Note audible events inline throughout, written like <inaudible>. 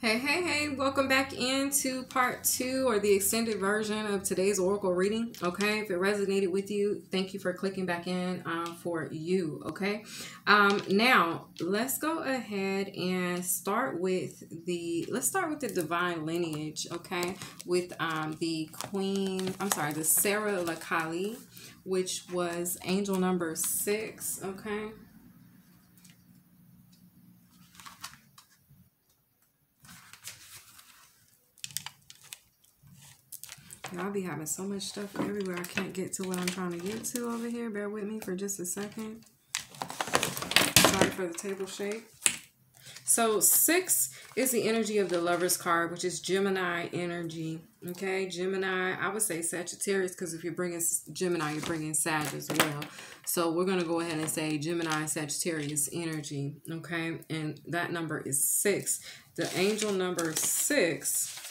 Hey, hey, hey, welcome back into part two or the extended version of today's Oracle reading. Okay, if it resonated with you, thank you for clicking back in uh, for you. Okay, um, now let's go ahead and start with the let's start with the divine lineage. Okay, with um, the Queen, I'm sorry, the Sara la Kali, which was angel number six. Okay. I'll be having so much stuff everywhere. I can't get to what I'm trying to get to over here. Bear with me for just a second. Sorry for the table shape. So six is the energy of the lover's card, which is Gemini energy. Okay, Gemini, I would say Sagittarius because if you're bringing Gemini, you're bringing Sag as well. So we're going to go ahead and say Gemini Sagittarius energy. Okay, and that number is six. The angel number six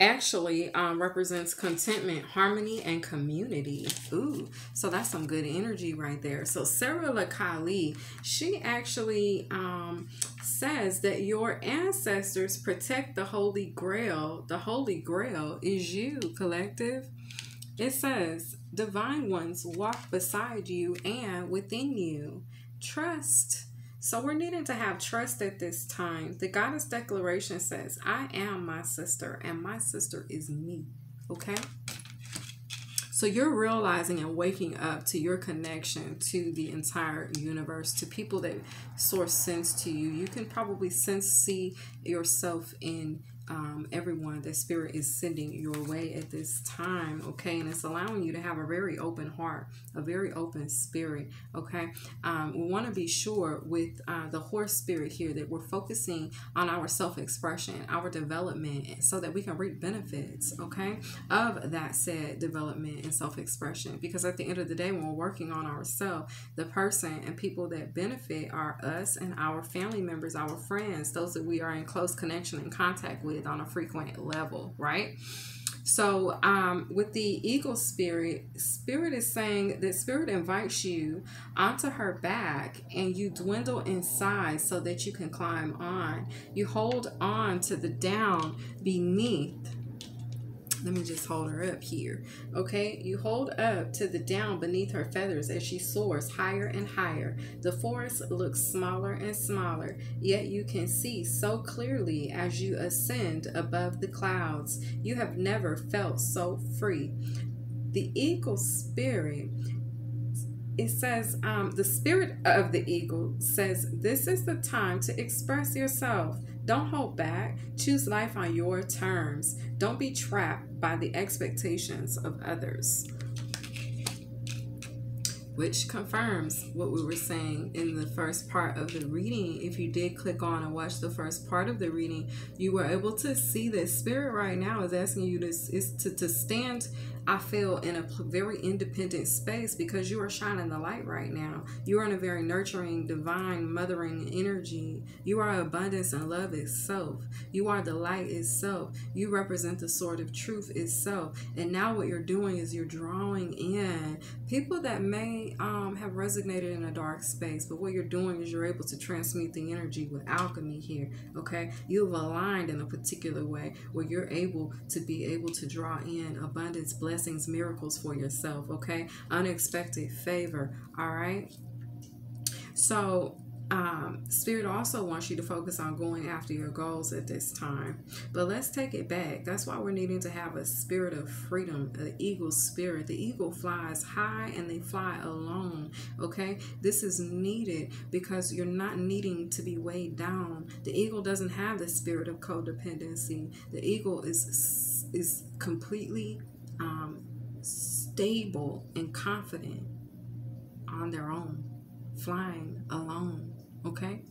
actually um, represents contentment, harmony, and community. Ooh, so that's some good energy right there. So Sara la Kali, she actually um, says that your ancestors protect the Holy Grail. The Holy Grail is you, collective. It says, divine ones walk beside you and within you. Trust so we're needing to have trust at this time. The goddess declaration says, I am my sister and my sister is me. Okay? So you're realizing and waking up to your connection to the entire universe, to people that source sense to you. You can probably sense, see yourself in um, everyone that spirit is sending your way at this time okay? And it's allowing you to have a very open heart a very open spirit okay? Um, we want to be sure with uh, the horse spirit here that we're focusing on our self-expression our development so that we can reap benefits okay of that said development and self-expression. Because at the end of the day when we're working on ourselves the person and people that benefit are us and our family members our friends those that we are in close connection and contact with with on a frequent level, right? So, um, with the eagle spirit, spirit is saying that spirit invites you onto her back and you dwindle in size so that you can climb on. You hold on to the down beneath let me just hold her up here. Okay, you hold up to the down beneath her feathers as she soars higher and higher. The forest looks smaller and smaller, yet you can see so clearly as you ascend above the clouds. You have never felt so free. The eagle spirit it says um, the spirit of the eagle says this is the time to express yourself don't hold back. Choose life on your terms. Don't be trapped by the expectations of others which confirms what we were saying in the first part of the reading. If you did click on and watch the first part of the reading, you were able to see that spirit right now is asking you to is to, to stand I feel in a very independent space because you are shining the light right now. You are in a very nurturing, divine, mothering energy. You are abundance and love itself. You are the light itself. You represent the sword of truth itself. And now what you're doing is you're drawing in people that may um, have resonated in a dark space, but what you're doing is you're able to transmute the energy with alchemy here. Okay, you've aligned in a particular way where you're able to be able to draw in abundance, blessings blessings, miracles for yourself, okay? Unexpected favor, all right? So, um, Spirit also wants you to focus on going after your goals at this time. But let's take it back. That's why we're needing to have a spirit of freedom, the eagle spirit. The eagle flies high and they fly alone. Okay, this is needed because you're not needing to be weighed down. The eagle doesn't have the spirit of codependency. The eagle is is completely um, stable and confident on their own, flying alone. Okay?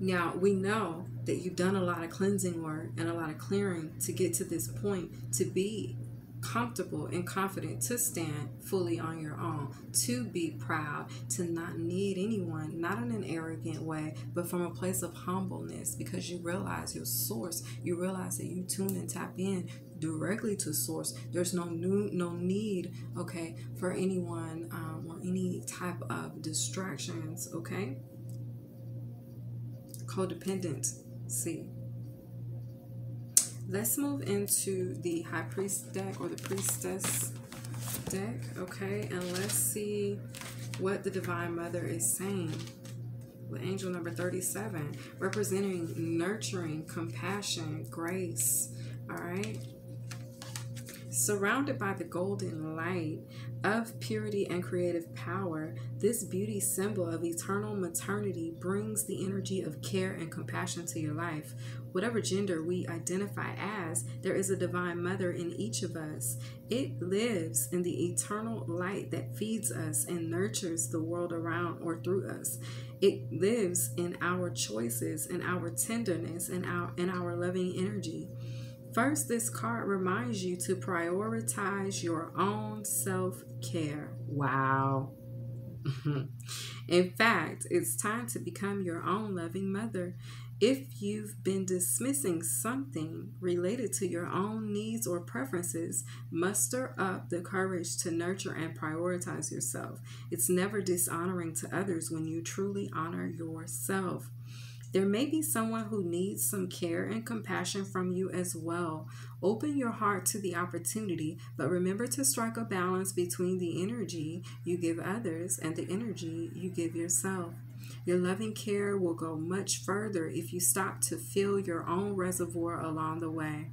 Now, we know that you've done a lot of cleansing work and a lot of clearing to get to this point to be comfortable and confident to stand fully on your own, to be proud, to not need anyone, not in an arrogant way, but from a place of humbleness because you realize your source. You realize that you tune and tap in directly to source. There's no new, no need, okay, for anyone um, or any type of distractions, okay? codependency. Let's move into the high priest deck or the priestess deck, okay? And let's see what the Divine Mother is saying with angel number 37, representing nurturing, compassion, grace, all right? Surrounded by the golden light of purity and creative power, this beauty symbol of eternal maternity brings the energy of care and compassion to your life. Whatever gender we identify as, there is a divine mother in each of us. It lives in the eternal light that feeds us and nurtures the world around or through us. It lives in our choices and our tenderness and our and our loving energy. First, this card reminds you to prioritize your own self care. Wow. <laughs> In fact, it's time to become your own loving mother. If you've been dismissing something related to your own needs or preferences, muster up the courage to nurture and prioritize yourself. It's never dishonoring to others when you truly honor yourself. There may be someone who needs some care and compassion from you as well. Open your heart to the opportunity, but remember to strike a balance between the energy you give others and the energy you give yourself. Your loving care will go much further if you stop to fill your own reservoir along the way.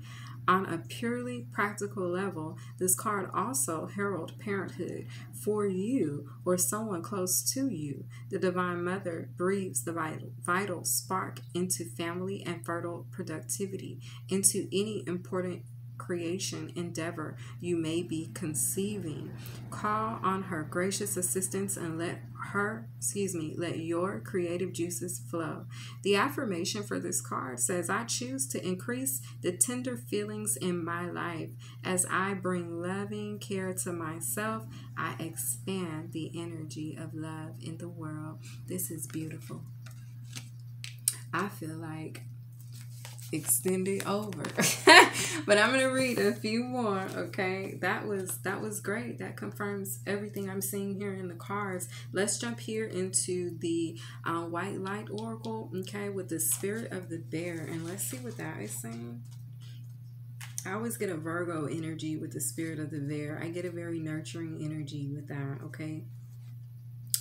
On a purely practical level, this card also heralds parenthood for you or someone close to you. The Divine Mother breathes the vital, vital spark into family and fertile productivity, into any important creation endeavor you may be conceiving. Call on her gracious assistance and let her, excuse me, let your creative juices flow. The affirmation for this card says, I choose to increase the tender feelings in my life. As I bring loving care to myself, I expand the energy of love in the world. This is beautiful. I feel like extend it over. <laughs> but I'm gonna read a few more. Okay, that was that was great. That confirms everything I'm seeing here in the cards. Let's jump here into the uh, white light oracle. Okay, with the spirit of the bear, and let's see what that is saying. I always get a Virgo energy with the spirit of the bear. I get a very nurturing energy with that. Okay,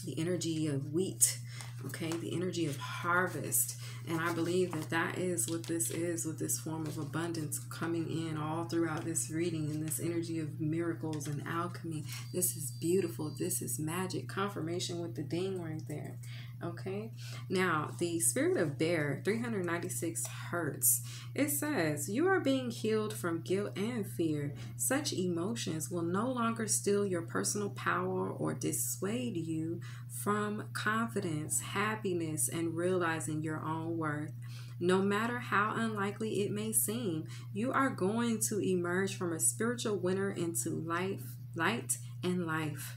the energy of wheat okay the energy of harvest. And i believe that that is what this is with this form of abundance coming in all throughout this reading and this energy of miracles and alchemy. This is beautiful. This is magic. Confirmation with the ding right there. Okay, now the spirit of bear 396 hertz it says you are being healed from guilt and fear. Such emotions will no longer steal your personal power or dissuade you from confidence, happiness, and realizing your own worth. No matter how unlikely it may seem, you are going to emerge from a spiritual winter into life, light, and life.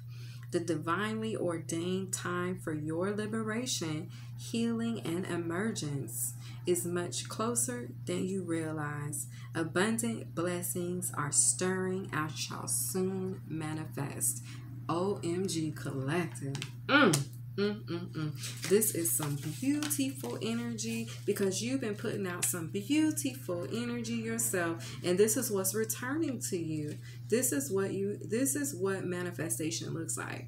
The divinely ordained time for your liberation, healing, and emergence is much closer than you realize. Abundant blessings are stirring and shall soon manifest. OMG Collective. Mm. Mm, mm, mm. This is some beautiful energy because you've been putting out some beautiful energy yourself, and this is what's returning to you. This is what you. This is what manifestation looks like.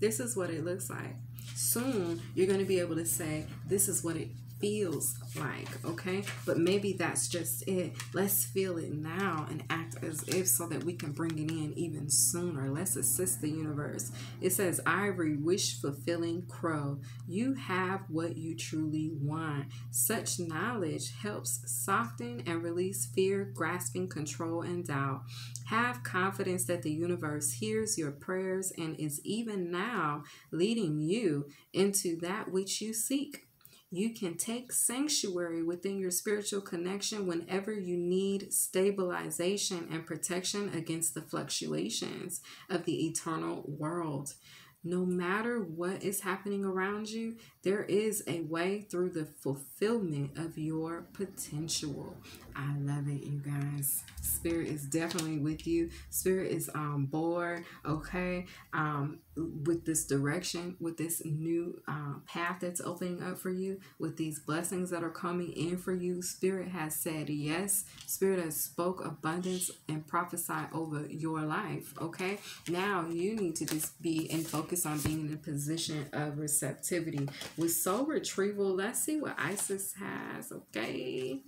This is what it looks like. Soon you're going to be able to say, "This is what it feels like, okay? But maybe that's just it. Let's feel it now and act as if so that we can bring it in even sooner. Let's assist the universe. It says, Ivory, wish fulfilling crow. You have what you truly want. Such knowledge helps soften and release fear, grasping control, and doubt. Have confidence that the universe hears your prayers and is even now leading you into that which you seek. You can take sanctuary within your spiritual connection whenever you need stabilization and protection against the fluctuations of the eternal world. no matter what is happening around you, there is a way through the fulfillment of your potential. I love it, you guys. Spirit is definitely with you. Spirit is on board, okay, um, with this direction, with this new uh, path that's opening up for you, with these blessings that are coming in for you. Spirit has said yes. Spirit has spoke abundance and prophesied over your life, okay? Now you need to just be and focus on being in a position of receptivity. With soul retrieval, let's see what Isis has, okay?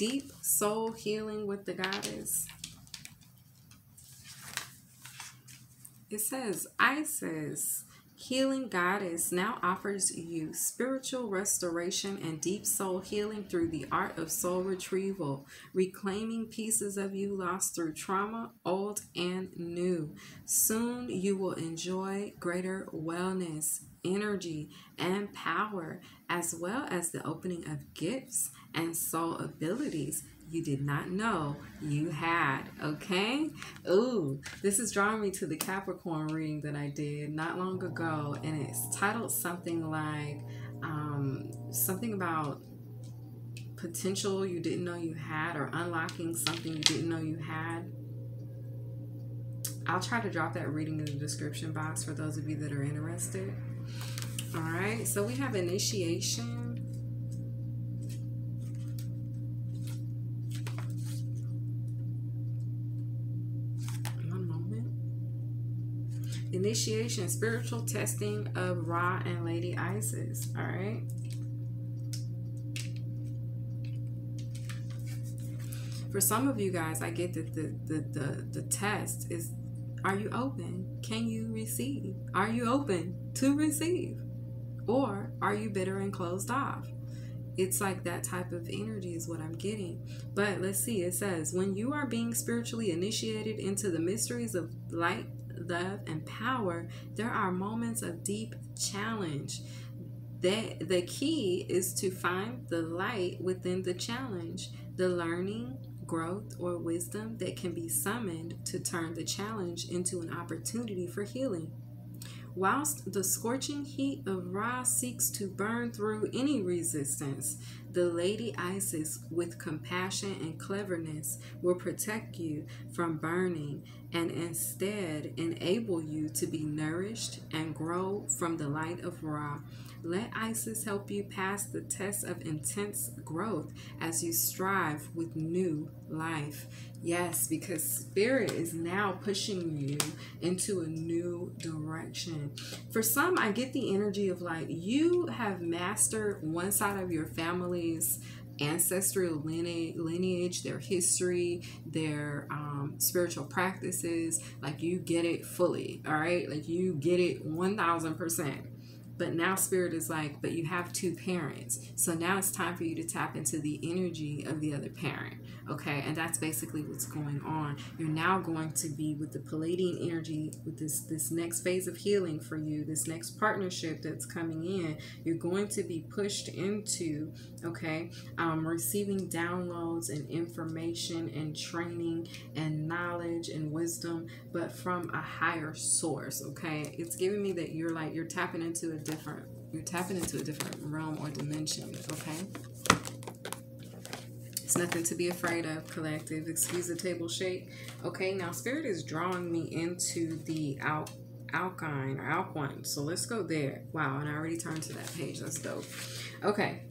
Deep soul healing with the goddess. It says, Isis, healing goddess, now offers you spiritual restoration and deep soul healing through the art of soul retrieval, reclaiming pieces of you lost through trauma, old and new. Soon you will enjoy greater wellness, energy, and power, as well as the opening of gifts and soul abilities you did not know you had. Okay? Ooh, this is drawing me to the Capricorn reading that I did not long ago, and it's titled something like um, something about potential you didn't know you had, or unlocking something you didn't know you had. I'll try to drop that reading in the description box for those of you that are interested. All right, so we have initiation One moment. initiation, spiritual testing of Ra and Lady Isis. All right. For some of you guys, I get that the, the, the, the test is are you open? Can you receive? Are you open to receive? Or are you bitter and closed off? It's like that type of energy is what I'm getting. But let's see, it says, when you are being spiritually initiated into the mysteries of light love, and power, there are moments of deep challenge. That the key is to find the light within the challenge, the learning, growth, or wisdom that can be summoned to turn the challenge into an opportunity for healing. Whilst the scorching heat of Ra seeks to burn through any resistance, the Lady Isis, with compassion and cleverness, will protect you from burning and instead enable you to be nourished and grow from the light of Ra. Let Isis help you pass the test of intense growth as you strive with new life. Yes, because spirit is now pushing you into a new direction. For some, I get the energy of like you have mastered one side of your family's ancestral lineage, lineage their history, their um, spiritual practices. Like you get it fully, all right? Like you get it 1000%. But now spirit is like, but you have two parents. So now it's time for you to tap into the energy of the other parent. Okay. And that's basically what's going on. You're now going to be with the Pleiadian energy with this this next phase of healing for you, this next partnership that's coming in. You're going to be pushed into, okay, um, receiving downloads and information and training and knowledge and wisdom, but from a higher source. Okay. It's giving me that you're like you're tapping into a different, you're tapping into a different realm or dimension, okay? It's nothing to be afraid of, collective. Excuse the table shake. Okay, now spirit is drawing me into the out alkyne or alquine. So let's go there. Wow, and I already turned to that page. That's dope. Okay.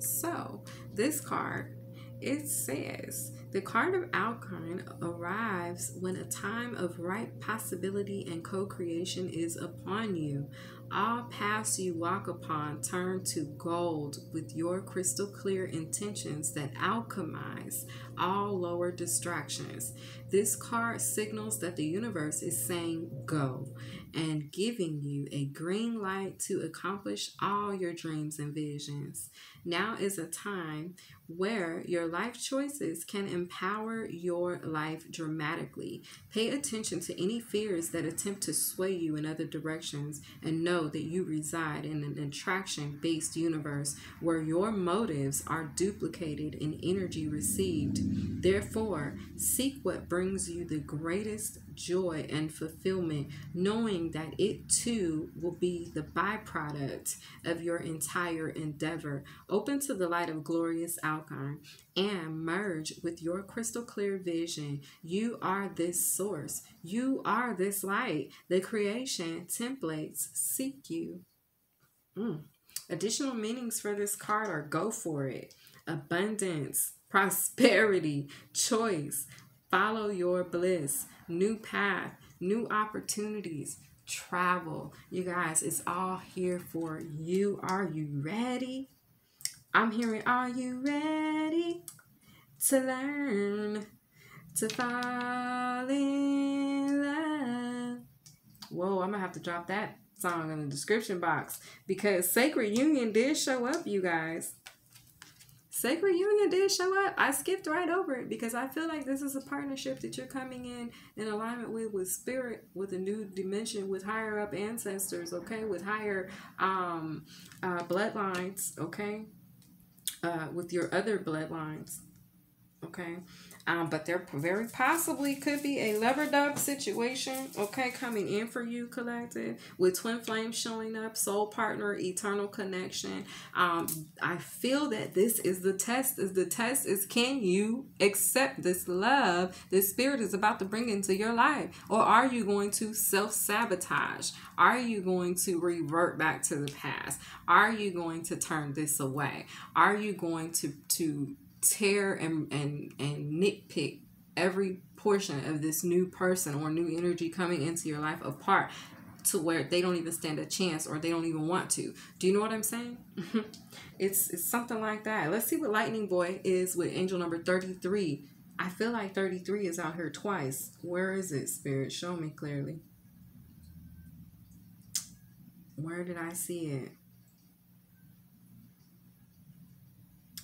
So this card, it says the card of Alkyne arrives when a time of ripe possibility and co creation is upon you. All paths you walk upon turn to gold with your crystal clear intentions that alchemize all lower distractions. This card signals that the universe is saying go and giving you a green light to accomplish all your dreams and visions. Now is a time where your life choices can empower your life dramatically. Pay attention to any fears that attempt to sway you in other directions and know that you reside in an attraction based universe where your motives are duplicated in energy received. Therefore, seek what brings you the greatest joy and fulfillment, knowing that it too will be the byproduct of your entire endeavor. Open to the light of glorious alchemy and merge with your crystal clear vision. You are this source, you are this light. The creation templates seek you. Mm. Additional meanings for this card are go for it, abundance, prosperity, choice, follow your bliss, new path, new opportunities, travel. You guys, it's all here for you. Are you ready? I'm hearing, are you ready to learn to fall in love? Whoa, I'm gonna have to drop that song in the description box because Sacred Union did show up, you guys. Sacred Union did show up. I skipped right over it because I feel like this is a partnership that you're coming in in alignment with, with spirit, with a new dimension, with higher up ancestors, okay, with higher um, uh, bloodlines, okay, uh, with your other bloodlines, okay. Um, but there very possibly could be a lever dove situation, okay, coming in for you, collective, with twin flames showing up, soul partner, eternal connection. Um, I feel that this is the test. Is the test is can you accept this love this spirit is about to bring into your life, or are you going to self sabotage? Are you going to revert back to the past? Are you going to turn this away? Are you going to to tear and and and nitpick every portion of this new person or new energy coming into your life apart to where they don't even stand a chance or they don't even want to. Do you know what I'm saying? <laughs> it's it's something like that. Let's see what Lightning Boy is with angel number 33. I feel like 33 is out here twice. Where is it, Spirit? Show me clearly. Where did I see it?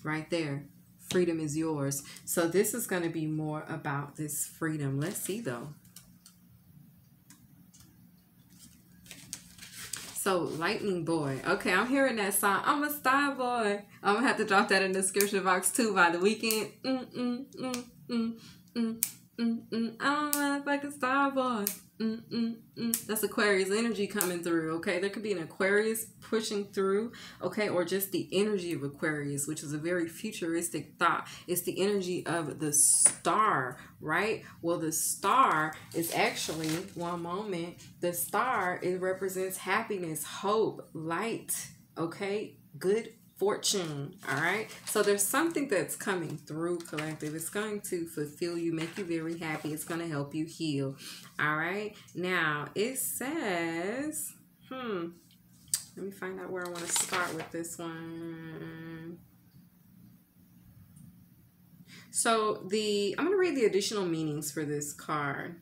Right there freedom is yours. So this is going to be more about this freedom. Let's see though. So Lightning Boy. Okay, I'm hearing that song. I'm a star boy. I'm gonna have to drop that in the description box too by The Weeknd. Mm mm mm mm mm mm mm. I'm a motherfucking star boy. That's Aquarius energy coming through, okay? There could be an Aquarius pushing through, okay? Or just the energy of Aquarius, which is a very futuristic thought. It's the energy of the star, right? Well, the star is actually, one moment, the star, it represents happiness, hope, light, okay? Good fortune. All right. So there's something that's coming through collective. It's going to fulfill you, make you very happy. It's going to help you heal. All right. Now it says, hmm, let me find out where I want to start with this one. So the I'm going to read the additional meanings for this card.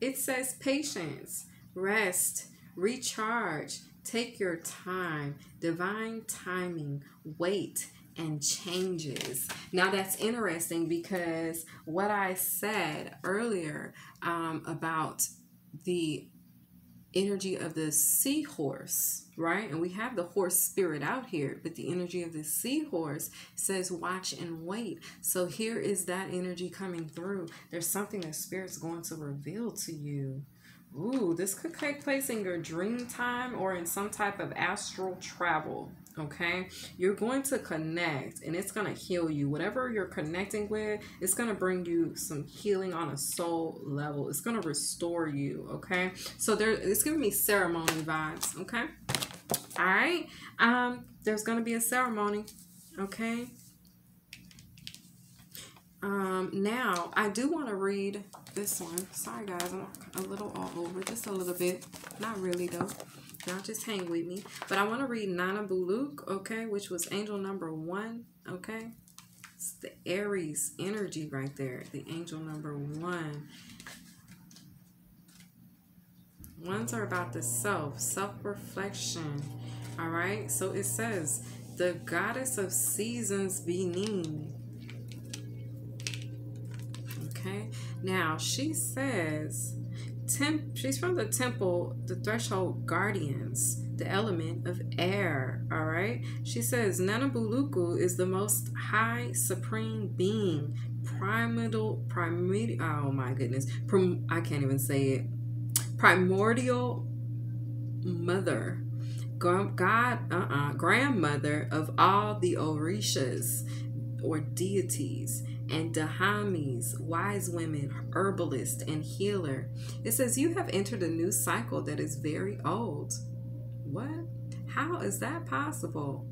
It says patience, rest, recharge, Take your time, divine timing, wait, and changes. Now that's interesting because what I said earlier um, about the energy of the seahorse, right? And we have the horse spirit out here, but the energy of the seahorse says watch and wait. So here is that energy coming through. There's something that spirit's going to reveal to you. Ooh, this could take place in your dream time or in some type of astral travel. Okay, you're going to connect and it's going to heal you. Whatever you're connecting with, it's going to bring you some healing on a soul level. It's going to restore you. Okay, so there, it's giving me ceremony vibes. Okay, all right. Um, there's going to be a ceremony. Okay, um, now, I do want to read this one. Sorry, guys, I'm a little all over, just a little bit. Not really, though. Y'all just hang with me. But I want to read Nana Buluk, okay, which was angel number one, okay? It's the Aries energy right there, the angel number one. Ones are about the self, self-reflection, all right? So it says, the goddess of seasons beneath Okay. Now she says, temp. She's from the temple, the threshold guardians. the element of air. All right. She says Nana Buluku is the most high supreme being, primordial, primordial. Oh my goodness, Prim, I can't even say it. Primordial mother, God, uh-uh, grandmother of all the Orishas or deities and Dahamis, wise women, herbalist, and healer. It says, You have entered a new cycle that is very old. What? How is that possible?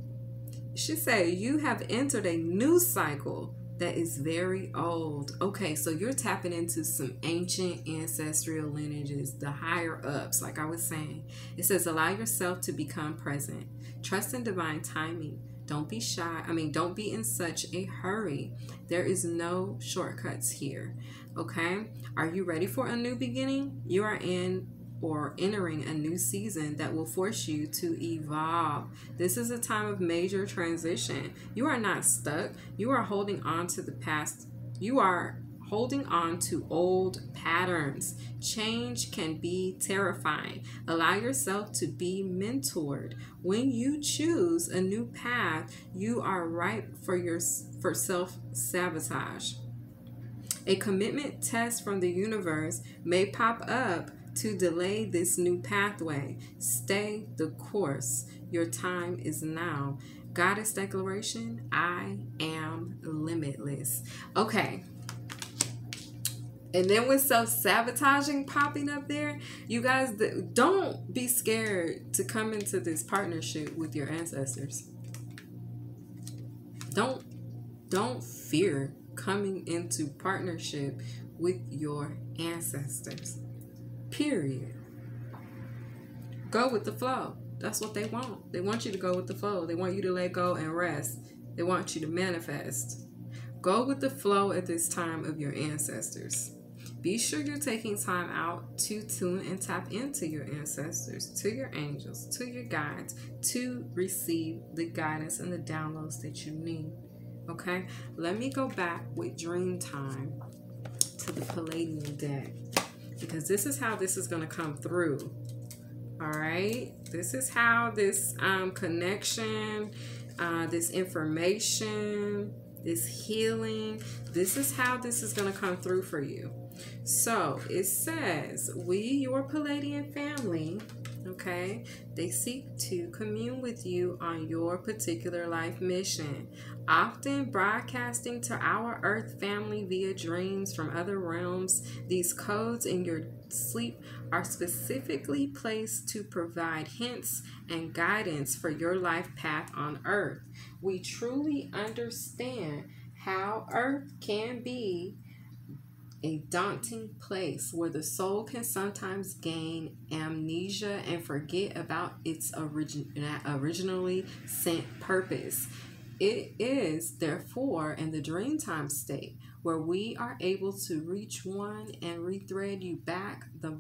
She said, You have entered a new cycle that is very old. Okay, so you're tapping into some ancient ancestral lineages, the higher ups, like I was saying. It says, Allow yourself to become present. Trust in divine timing. Don't be shy. I mean, don't be in such a hurry. There is no shortcuts here. Okay? Are you ready for a new beginning? You are in or entering a new season that will force you to evolve. This is a time of major transition. You are not stuck. You are holding on to the past. You are holding on to old patterns. Change can be terrifying. Allow yourself to be mentored. When you choose a new path, you are ripe for your for self-sabotage. A commitment test from the universe may pop up to delay this new pathway. Stay the course. Your time is now. Goddess declaration I am limitless. Okay, and then with self sabotaging popping up there, you guys don't be scared to come into this partnership with your ancestors. Don't don't fear coming into partnership with your ancestors. Period. Go with the flow. That's what they want. They want you to go with the flow. They want you to let go and rest. They want you to manifest. Go with the flow at this time of your ancestors. Be sure you're taking time out to tune and tap into your ancestors, to your angels, to your guides, to receive the guidance and the downloads that you need. Okay, let me go back with Dream Time to the Pleiadian deck because this is how this is going to come through. All right, this is how this um, connection, uh, this information, this healing, this is how this is going to come through for you. So it says, We, your Pleiadian family, okay, they seek to commune with you on your particular life mission, often broadcasting to our Earth family via dreams from other realms. These codes in your sleep are specifically placed to provide hints and guidance for your life path on Earth. We truly understand how Earth can be a daunting place where the soul can sometimes gain amnesia and forget about its origin- originally sent purpose. It is, therefore, in the dreamtime state where we are able to reach one and rethread you back the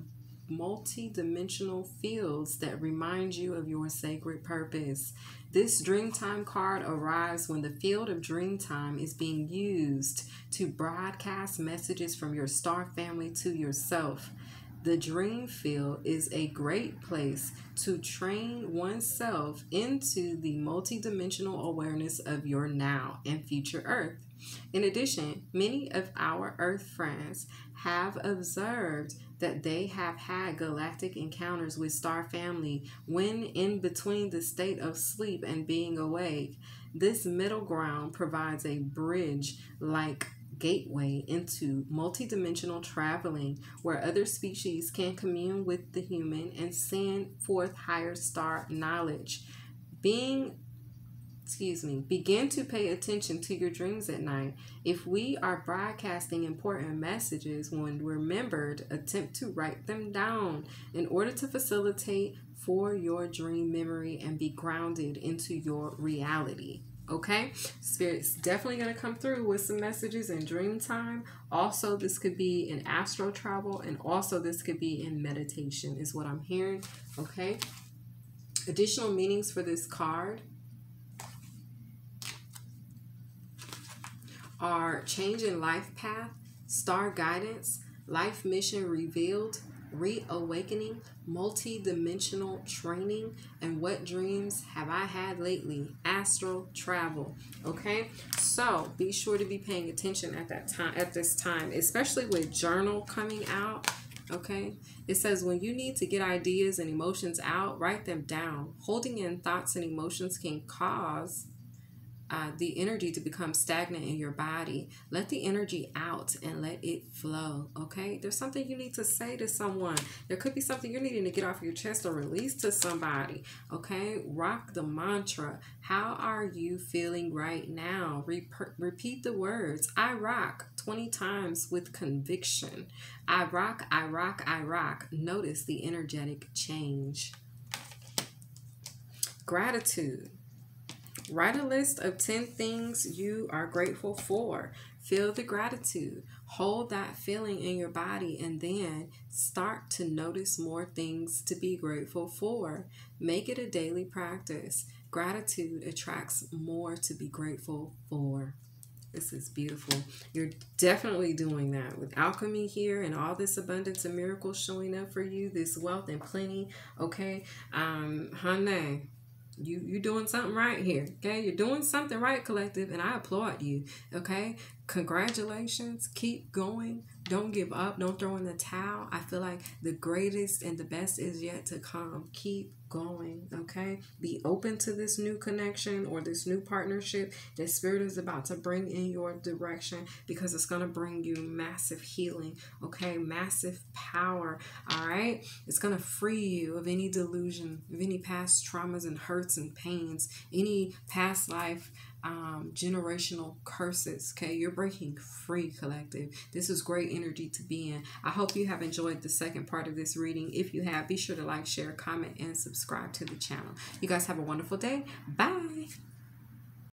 multi-dimensional fields that remind you of your sacred purpose. This Dreamtime card arrives when the field of Dreamtime is being used to broadcast messages from your star family to yourself. The dream field is a great place to train oneself into the multidimensional awareness of your now and future Earth. In addition, many of our Earth friends have observed that they have had galactic encounters with star family when in between the state of sleep and being awake. This middle ground provides a bridge like gateway into multidimensional traveling where other species can commune with the human and send forth higher star knowledge. Being excuse me, begin to pay attention to your dreams at night. If we are broadcasting important messages when remembered, attempt to write them down in order to facilitate for your dream memory and be grounded into your reality. Okay, Spirit's definitely going to come through with some messages in dream time. Also, this could be in astral travel, and also this could be in meditation, is what I'm hearing. Okay, additional meanings for this card are change in life path, star guidance, life mission revealed, reawakening, multi-dimensional training, and what dreams have I had lately? Astral travel. Okay, so be sure to be paying attention at that time at this time, especially with journal coming out. Okay, it says when you need to get ideas and emotions out, write them down. Holding in thoughts and emotions can cause uh, the energy to become stagnant in your body. Let the energy out and let it flow. Okay. There's something you need to say to someone. There could be something you're needing to get off your chest or release to somebody. Okay. Rock the mantra. How are you feeling right now? Re- repeat the words. I rock 20 times with conviction. I rock, I rock, I rock. Notice the energetic change. Gratitude. Write a list of 10 things you are grateful for. Feel the gratitude. Hold that feeling in your body and then start to notice more things to be grateful for. Make it a daily practice. Gratitude attracts more to be grateful for. This is beautiful. You're definitely doing that with alchemy here and all this abundance and miracles showing up for you, this wealth and plenty. Okay, um, honey, you you doing something right here okay? You're doing something right collective and i applaud you okay? Congratulations. Keep going don't give up. Don't throw in the towel. I feel like the greatest and the best is yet to come. Keep going okay? Be open to this new connection or this new partnership. That spirit is about to bring in your direction because it's going to bring you massive healing okay? Massive power all right? It's going to free you of any delusion of any past traumas and hurts and pains any past life um, generational curses. Okay, you're breaking free, collective. This is great energy to be in. I hope you have enjoyed the second part of this reading. If you have, be sure to like, share, comment, and subscribe to the channel. You guys have a wonderful day. Bye.